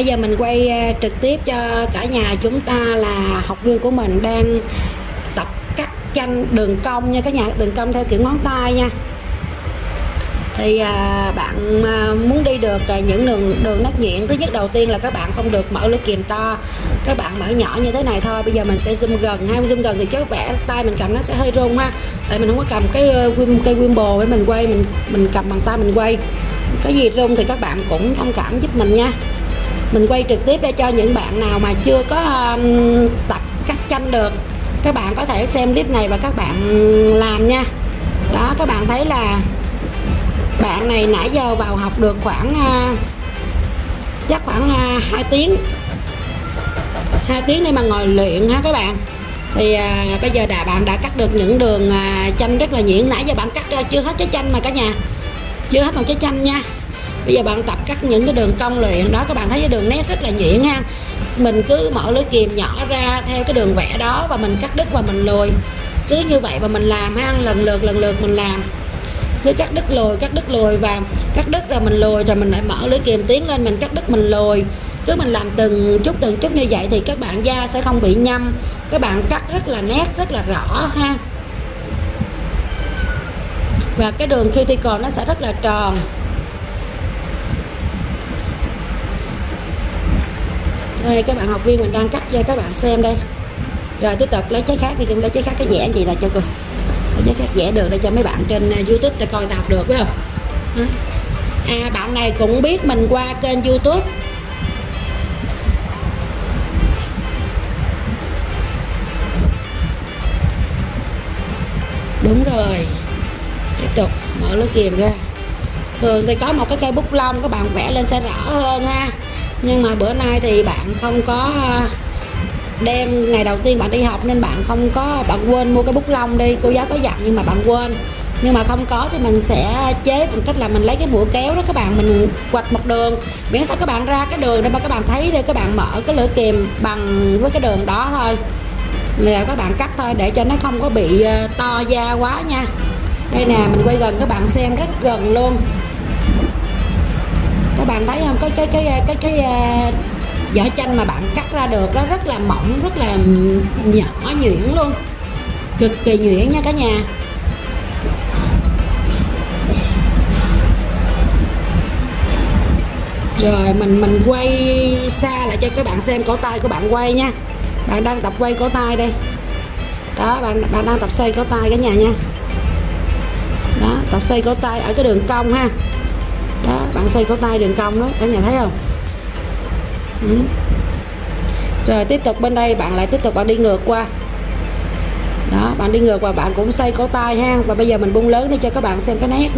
Bây giờ mình quay à, trực tiếp cho cả nhà chúng ta là học viên của mình đang tập cắt chanh đường cong nha cả nhà đường cong theo kiểu ngón tay nha. Thì à, bạn à, muốn đi được à, những đường đường nát nhuyễn thứ nhất đầu tiên là các bạn không được mở lưỡi kìm to các bạn mở nhỏ như thế này thôi. Bây giờ mình sẽ zoom gần ha zoom gần thì chứ vẽ tay mình cầm nó sẽ hơi rung ha. Tại mình không có cầm cái uh, cây gimbal để mình quay mình mình cầm bằng tay mình quay. Có gì rung thì các bạn cũng thông cảm giúp mình nha mình quay trực tiếp để cho những bạn nào mà chưa có um, tập cắt chanh được. Các bạn có thể xem clip này và các bạn làm nha. Đó các bạn thấy là bạn này nãy giờ vào học được khoảng uh, chắc khoảng uh, 2 tiếng. 2 tiếng để mà ngồi luyện ha các bạn. Thì à, bây giờ đã bạn đã cắt được những đường à, chanh rất là nhuyễn. Nãy giờ bạn cắt à, chưa hết trái chanh mà cả nhà. Chưa hết một trái chanh nha bây giờ bạn tập cắt những cái đường cong luyện đó, các bạn thấy cái đường nét rất là nhuyễn ha. Mình cứ mở lưỡi kìm nhỏ ra theo cái đường vẽ đó và mình cắt đứt và mình lùi. Cứ như vậy mà mình làm ha. Lần lượt lần lượt mình làm. Cứ cắt đứt lùi, cắt đứt lùi và cắt đứt rồi mình lùi rồi mình lại mở lưỡi kìm tiến lên, mình cắt đứt, mình lùi. Cứ mình làm từng chút từng chút như vậy thì các bạn da sẽ không bị nhâm. Các bạn cắt rất là nét, rất là rõ ha. Và cái đường cuticle nó sẽ rất là tròn. Đây các bạn học viên mình đang cắt cho các bạn xem đây. Rồi, tiếp tục, lấy trái khác đi, lấy trái khác cái dẻ gì là cho cô. Lấy trái khác dẻ được để cho mấy bạn trên ờ, youtube ta coi ta học được, phải không? À bạn này cũng biết mình qua kênh youtube. Đúng rồi. Tiếp tục, mở lưỡi kìm ra. Thường thì có một cái cây bút lông, các bạn vẽ lên sẽ rõ hơn ha nhưng mà bữa nay thì bạn không có ờ, đem, ngày đầu tiên bạn đi học nên bạn không có, bạn quên mua cái bút lông đi. Cô giáo có dặn nhưng mà bạn quên. Nhưng mà không có thì mình sẽ chế bằng cách là mình lấy cái mũi kéo đó các bạn, mình quạch một đường. Miễn sao các bạn ra cái đường để mà các bạn thấy đi, các bạn mở cái lưỡi kìm bằng với cái đường đó thôi. Là các bạn cắt thôi, để cho nó không có bị ờ, to da quá nha. Đây nè, mình quay gần các bạn xem, rất gần luôn các bạn thấy không? Cái cái cái cái cái, ờ, cái vỏ chanh mà bạn cắt ra được nó rất là mỏng rất là nhỏ nhuyễn luôn. Cực kỳ nhuyễn nha cả nhà. Rồi mình mình quay xa lại cho các bạn xem cổ tay của bạn quay nha. Bạn đang tập quay cổ tay đây. Đó bạn bạn đang tập xoay cổ tay cả nhà nha. Đó tập xoay cổ tay ở cái đường cong ha đó bạn xây cổ tay đường cong đó, cả nhà thấy không? Ừ. rồi, tiếp tục bên đây, bạn lại tiếp tục bạn đi ngược qua. Đó, bạn đi ngược và bạn cũng xây cổ tay ha, và bây giờ mình bung lớn để cho các bạn xem cái nét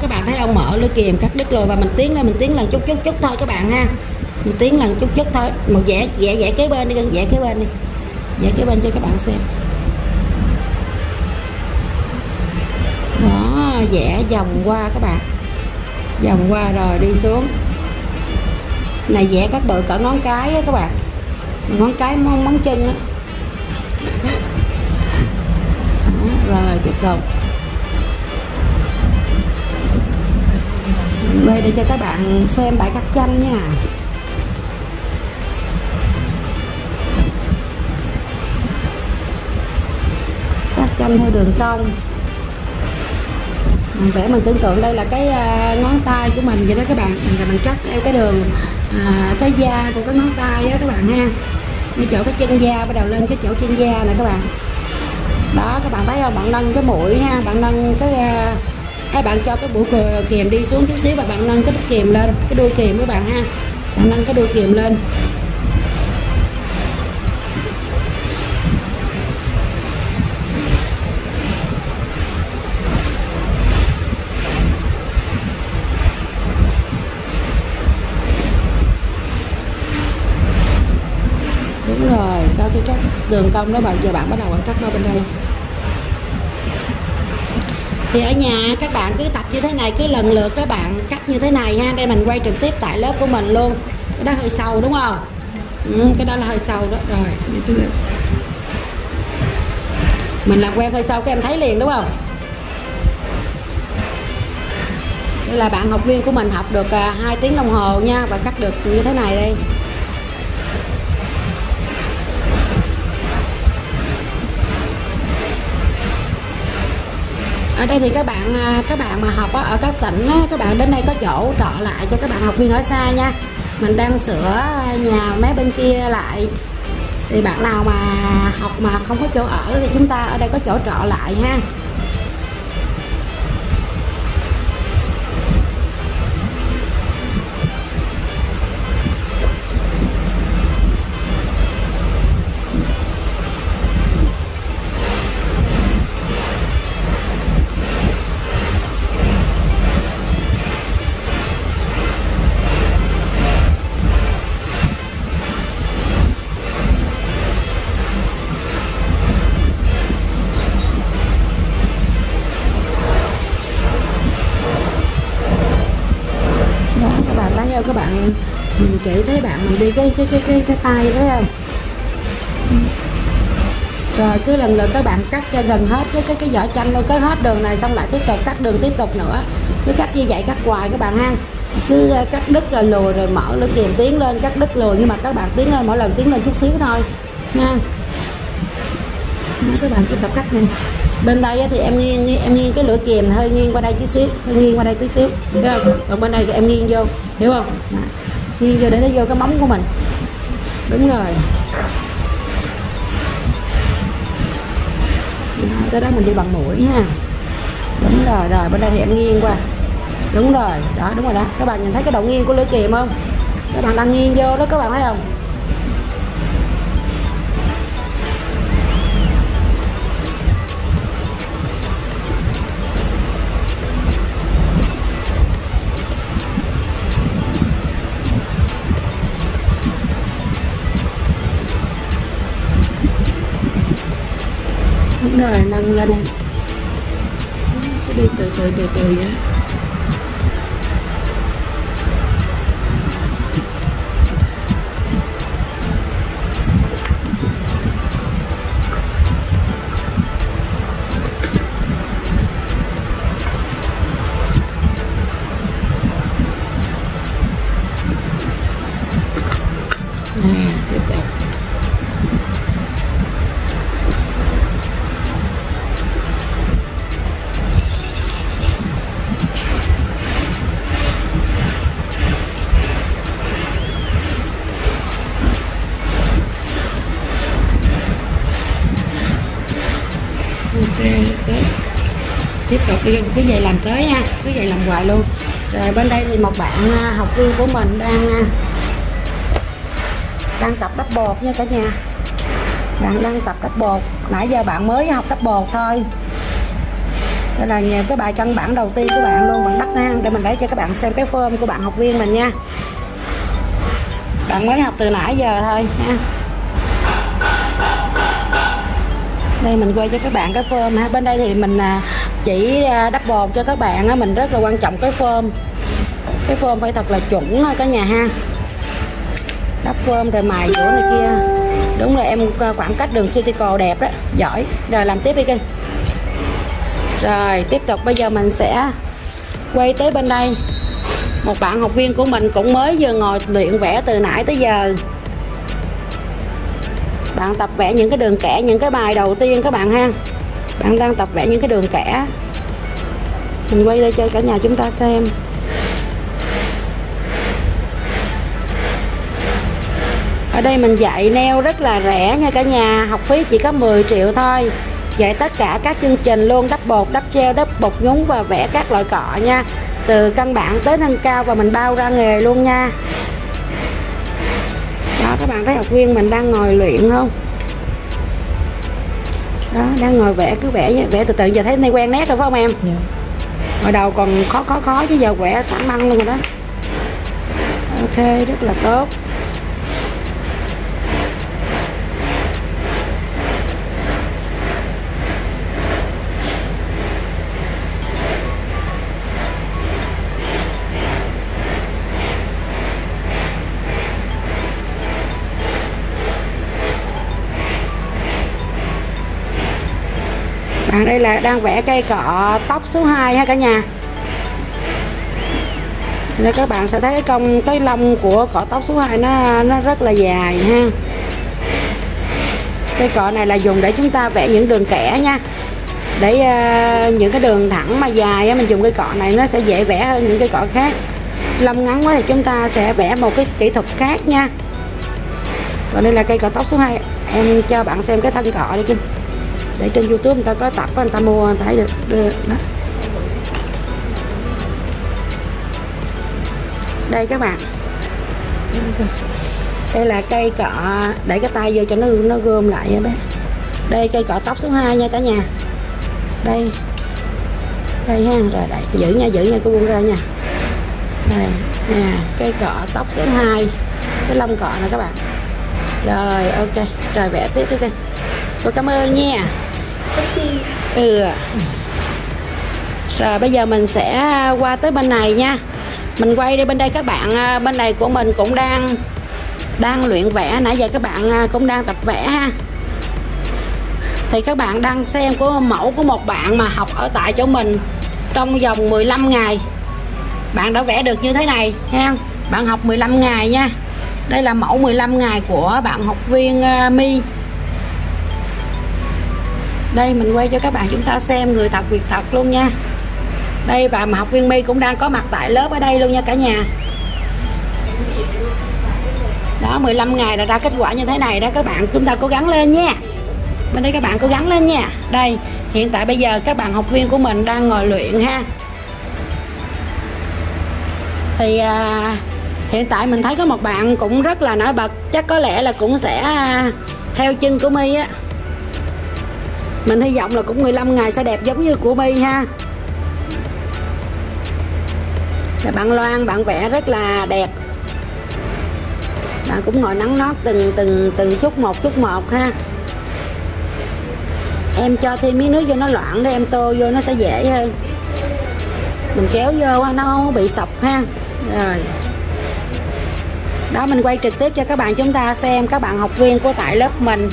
các bạn thấy ông mở lưỡi kìm cắt đứt rồi và mình tiến lên mình tiến lần chút chút chút thôi các bạn ha. Mình tiến lần chút chút thôi. Một vẽ vẽ vẽ kế bên đi con vẽ kế bên đi. Vẽ kế bên cho các bạn xem. Đó vẽ vòng qua các bạn. Vòng qua rồi đi xuống. Này vẽ các bự cỡ ngón cái á các bạn. Ngón cái móng, móng chân á. Rồi tiếp tục. Về để cho các bạn xem bài cắt chanh nha. Cắt chanh theo đường cong. Mình vẽ mình tưởng tượng đây là cái à, ngón tay của mình vậy đó các bạn. Mình mình cắt theo cái đường à, cái da của cái ngón tay á các bạn ha. Như chỗ cái chân da bắt đầu lên cái chỗ chân da này các bạn. Đó các bạn thấy không? Bạn nâng cái mũi ha bạn nâng cái à, hai bạn cho cái mũi kìm đi xuống chút xíu và bạn nâng cái kìm lên, cái đuôi kìm các bạn ha. Bạn nâng cái đuôi kìm lên. Đúng rồi sau khi cắt đường cong đó bạn? Giờ bạn bắt đầu bạn cắt qua bên đây thì ở nhà các bạn cứ tập như thế này cứ lần lượt các bạn cắt như thế này ha. Đây mình quay trực tiếp tại lớp của mình luôn. Cái đó hơi sâu đúng không? Ừ, cái đó là hơi sâu đó. Rồi mình làm quen hơi sâu các em thấy liền đúng không? Đây là bạn học viên của mình học được à, 2 tiếng đồng hồ nha và cắt được như thế này đây. Ở đây thì các bạn à, các bạn mà học ở các tỉnh các bạn đến đây có chỗ trọ lại cho các bạn học viên ở xa nha. Mình đang sửa nhà mấy bên kia lại. Thì bạn nào mà học mà không có chỗ ở thì chúng ta ở đây có chỗ trọ lại ha. Mình chỉ thấy bạn mình đi cái cái cái cái, cái tay thấy không rồi cứ lần lượt các bạn cắt cho gần hết cái cái cái vỏ chanh luôn cái hết đường này xong lại tiếp tục cắt đường tiếp tục nữa. Cứ cắt như vậy cắt hoài các bạn ha. Cứ ờ, cắt đứt rồi lùi rồi mở lên kìm tiến lên cắt đứt lùi nhưng mà các bạn tiến lên mỗi lần tiến lên chút xíu thôi nha. Các bạn cứ tập cắt này bên đây thì em nghiêng em nghiêng cái lưỡi kìm hơi nghiêng qua đây chút xíu hơi nghiêng qua đây tí xíu hiểu không? Còn bên đây thì em nghiêng vô hiểu không? Đó nghiêng vô để nó vô cái móng của mình. Đúng rồi. Đó, tới đó mình đi bằng mũi ha. Đúng rồi rồi bên đây thì em nghiêng qua. Đúng rồi đó đúng rồi đó. Các bạn nhìn thấy cái đầu nghiêng của lưỡi kìm không? Các bạn đang nghiêng vô đó các bạn thấy không? Tiếp cứ vậy làm tới ha cứ vậy làm hoài luôn. Rồi bên đây thì một bạn à, học viên của mình đang à, đang tập đắp bột nha cả nhà. Bạn đang tập đắp bột. Nãy giờ bạn mới học đắp bột thôi. Đây là nhờ cái bài căn bản đầu tiên của bạn luôn bạn đắp ha để mình lấy cho các bạn xem cái form của bạn học viên mình nha. Bạn mới học từ nãy giờ thôi nha. Đây mình quay cho các bạn cái form ha. Bên đây thì mình à, chỉ à, đắp bột cho các bạn á, mình rất là quan trọng cái phơm cái phơm phải thật là chuẩn cả nhà ha. Đắp phơm rồi mài chỗ này kia. Đúng rồi em à, khoảng cách đường cuticle đẹp đó. Giỏi. Rồi làm tiếp đi kinh. Rồi, tiếp tục. Bây giờ mình sẽ quay tới bên đây. Một bạn học viên của mình cũng mới vừa ngồi luyện vẽ từ nãy tới giờ. Bạn tập vẽ những cái đường kẻ, những cái bài đầu tiên các bạn ha bạn đang tập vẽ những cái đường kẻ. Mình quay đây cho cả nhà chúng ta xem. Ở đây mình dạy neo rất là rẻ nha cả nhà. Học phí chỉ có 10 triệu thôi. Dạy tất cả các chương trình luôn, đắp bột, đắp treo, đắp bột nhúng và vẽ các loại cọ nha. Từ căn bản tới nâng cao và mình bao ra nghề luôn nha. Đó, các bạn thấy học viên mình đang ngồi luyện không? Đó đang ngồi vẽ cứ vẽ vẽ từ từ giờ thấy nay quen nét rồi phải không em. Dạ. hồi đầu còn khó khó khó chứ giờ vẽ thẳng băng luôn rồi đó ok rất là tốt đây là đang vẽ cây cọ tóc số 2 ha cả nhà. Nên các bạn sẽ thấy cái công cái lông của cọ tóc số 2 nó nó rất là dài ha. Cây cọ này là dùng để chúng ta vẽ những đường kẻ nha. Để uh, những cái đường thẳng mà dài á, mình dùng cây cọ này nó sẽ dễ vẽ hơn những cây cọ khác. Lông ngắn quá thì chúng ta sẽ vẽ một cái kỹ thuật khác nha. Và đây là cây cọ tóc số 2 em cho bạn xem cái thân cọ đi kim để trên youtube người ta có tập người ta mua người ta thấy được, được đó. Đây các bạn. Đây là cây cọ để cái tay vô cho nó nó gom lại nha bé. Đây cây cọ tóc số 2 nha cả nhà. Đây. Đây ha rồi đây giữ nha giữ nha cô buông ra nha. Đây nè cây cọ tóc số 2 cái lông cọ nè các bạn. Rồi ok rồi vẽ tiếp đi kênh cô cảm ơn nha ừ rồi bây giờ mình sẽ à, qua tới bên này nha. Mình quay đi bên đây các bạn à, bên này của mình cũng đang đang luyện vẽ. Nãy giờ các bạn à, cũng đang tập vẽ ha. Thì các bạn đang xem của mẫu của một bạn mà học ở tại chỗ mình trong vòng 15 ngày. Bạn đã vẽ được như thế này ha bạn học 15 ngày nha. Đây là mẫu 15 ngày của bạn học viên uh, My đây mình quay cho các bạn chúng ta xem người thật việc thật luôn nha. Đây và học viên My cũng đang có mặt tại lớp ở đây luôn nha cả nhà. Đó 15 ngày là ra kết quả như thế này đó các bạn. Chúng ta cố gắng lên nha. Bên đây các bạn cố gắng lên nha. Đây hiện tại bây giờ các bạn học viên của mình đang ngồi luyện ha. Thì à, hiện tại mình thấy có một bạn cũng rất là nổi bật. Chắc có lẽ là cũng sẽ à, theo chân của My á mình hy vọng là cũng 15 ngày sẽ đẹp giống như của My ha. Là bạn Loan, bạn vẽ rất là đẹp. Bạn cũng ngồi nắng nót từng từng từng chút một chút một ha. Em cho thêm miếng nước vô nó loãng để em tô vô nó sẽ dễ hơn. Mình kéo vô nó không bị sọc ha. Rồi. Đó, mình quay trực tiếp cho các bạn chúng ta xem, các bạn học viên của tại lớp mình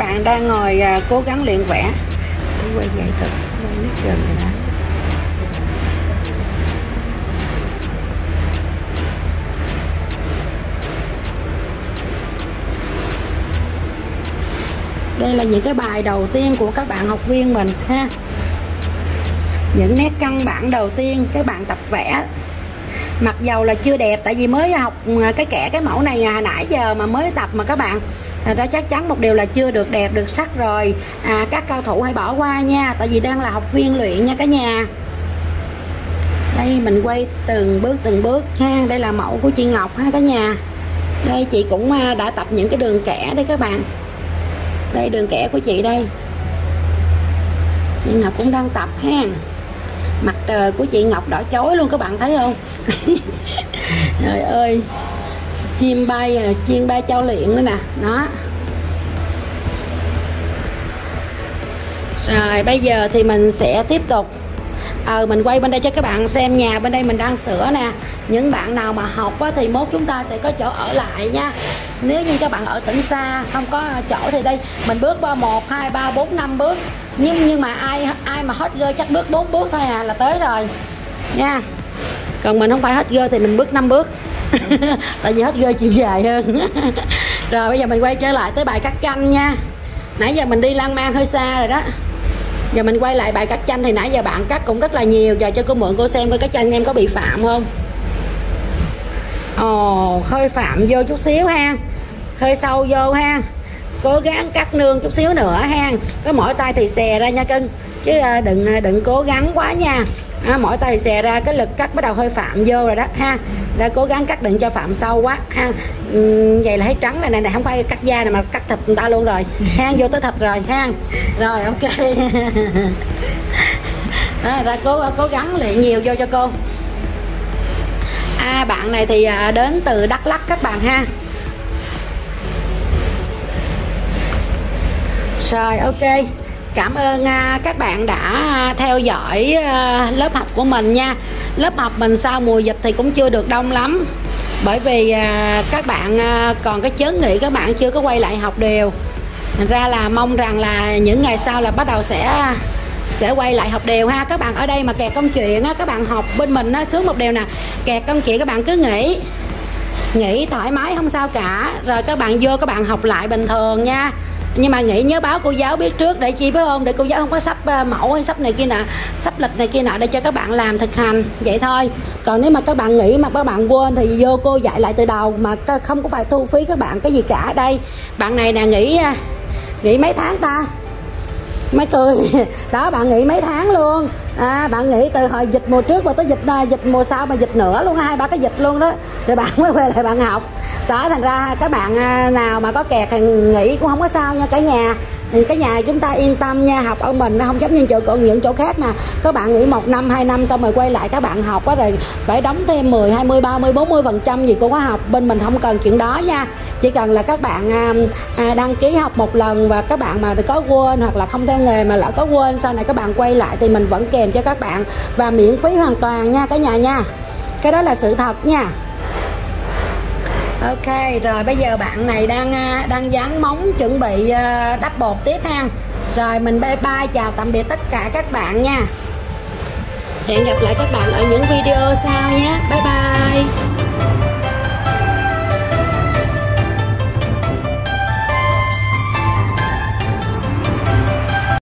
bạn đang ngồi à, cố gắng luyện vẽ. Quay nghệ thuật quay nước gần rồi đó. Đây là những cái bài đầu tiên của các bạn học viên mình ha. Những nét căn bản đầu tiên các bạn tập vẽ. Mặc dầu là chưa đẹp tại vì mới học à, cái kẻ cái mẫu này hồi nãy giờ mà mới tập mà các bạn thành ra chắc chắn một điều là chưa được đẹp được sắc rồi. À, các cao thủ hãy bỏ qua nha tại vì đang là học viên luyện nha cả nhà. Đây mình quay từng bước từng bước ha. Đây là mẫu của chị Ngọc ha cả nhà. Đây chị cũng à, đã tập những cái đường kẻ đây các bạn. Đây đường kẻ của chị đây. Chị Ngọc cũng đang tập ha. Mặt trời của chị Ngọc đỏ chói luôn các bạn thấy không? Trời ơi chim bay à, chiên bay trao luyện nữa nè. Nó rồi bây giờ thì mình sẽ tiếp tục. Ờ à, mình quay bên đây cho các bạn xem nhà bên đây mình đang sửa nè. Những bạn nào mà học á, thì mốt chúng ta sẽ có chỗ ở lại nha. Nếu như các bạn ở tỉnh xa không có chỗ thì đây mình bước qua một hai ba bốn năm bước. Nhưng nhưng mà ai ai mà hết gơ chắc bước bốn bước thôi à là tới rồi. Nha. Còn mình không phải hết gơ thì mình bước năm bước tại vì hết gơ chiều dài hơn. Rồi bây giờ mình quay trở lại tới bài cắt chanh nha. Nãy giờ mình đi lan man hơi xa rồi đó. Giờ mình quay lại bài cắt chanh thì nãy giờ bạn cắt cũng rất là nhiều. Giờ cho cô mượn cô xem coi cái chanh em có bị phạm không. Ồ oh, hơi phạm vô chút xíu ha. Hơi sâu vô ha. Cố gắng cắt nương chút xíu nữa ha. Có mỗi tay thì xè ra nha cưng. Chứ ờ, đừng ờ, đừng cố gắng quá nha ha, mỗi tay xè ra cái lực cắt bắt đầu hơi phạm vô rồi đó ha. Ra cố gắng cắt đừng cho phạm sâu quá ha. Vậy là thấy trắng là này này không phải cắt da này mà cắt thịt người ta luôn rồi. Ha vô tới thịt rồi ha. Rồi ok. Đó, ra cố cố gắng luyện nhiều vô cho cô. À bạn này thì à, đến từ đắk lắc các bạn ha. Rồi ok cảm ơn à, các bạn đã à, theo dõi à, lớp học của mình nha. Lớp học mình sau mùa dịch thì cũng chưa được đông lắm. Bởi vì các bạn còn cái chớn nghỉ các bạn chưa có quay lại học đều. Thành ra là mong rằng là những ngày sau là bắt đầu sẽ sẽ quay lại học đều ha. Các bạn ở đây mà kẹt công chuyện á, các bạn học bên mình á, sướng một điều nè. Kẹt công chuyện các bạn cứ nghỉ nghỉ thoải mái không sao cả. Rồi các bạn vô các bạn học lại bình thường nha nhưng mà nghĩ nhớ báo cô giáo biết trước để chi phải không để cô giáo không có sắp ờ, mẫu hay sắp này kia nọ, sắp lịch này kia nọ để cho các bạn làm thực hành. Vậy thôi. Còn nếu mà các bạn nghĩ mà các bạn quên thì vô cô dạy lại từ đầu mà không có phải thu phí các bạn cái gì cả đây. Bạn này nè, nghỉ ờ, nghỉ mấy tháng ta? Mấy cười đó, bạn nghỉ mấy tháng luôn à, bạn nghỉ từ hồi dịch mùa trước mà tới dịch à, dịch mùa sau mà dịch nữa luôn hai ba cái dịch luôn đó. Rồi bạn mới về lại bạn học. Đó thành ra các bạn à, nào mà có kẹt thì nghỉ cũng không có sao nha cả nhà thì cái nhà chúng ta yên tâm nha học ở mình nó không giống như chỗ còn những chỗ khác mà. Các bạn nghỉ một năm hai năm xong rồi quay lại các bạn học á rồi phải đóng thêm 10 20 30 40 phần trăm gì của khóa học. Bên mình không cần chuyện đó nha. Chỉ cần là các bạn à, à, đăng ký học một lần và các bạn mà có quên hoặc là không theo nghề mà lỡ có quên sau này các bạn quay lại thì mình vẫn kèm cho các bạn và miễn phí hoàn toàn nha cả nhà nha. Cái đó là sự thật nha ok, rồi bây giờ bạn này đang à, đang dán móng chuẩn bị à, đắp bột tiếp ha. Rồi mình bye bye, chào tạm biệt tất cả các bạn nha. Hẹn gặp lại các bạn ở những video sau nhé. Bye bye.